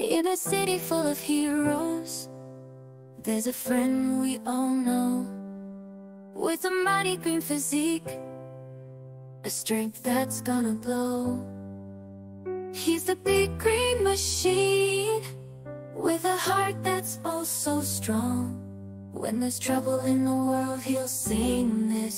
In a city full of heroes, there's a friend we all know. With a mighty green physique, a strength that's gonna blow. He's the big green machine, with a heart that's oh so strong. When there's trouble in the world, he'll sing this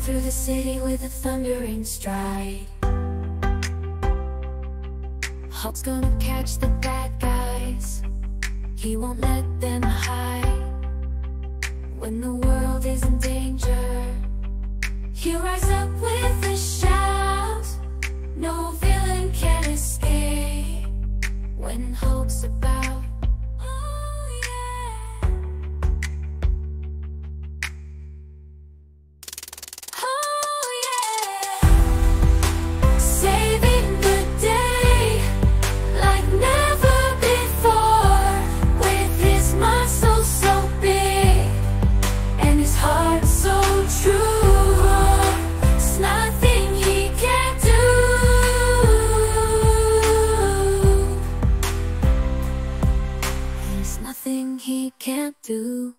Through the city with a thundering stride. Hulk's gonna catch the bad guys. He won't let them hide. When the world is in danger, he'll rise up with a shout. No villain can escape when Hulk's about. Nothing he can't do.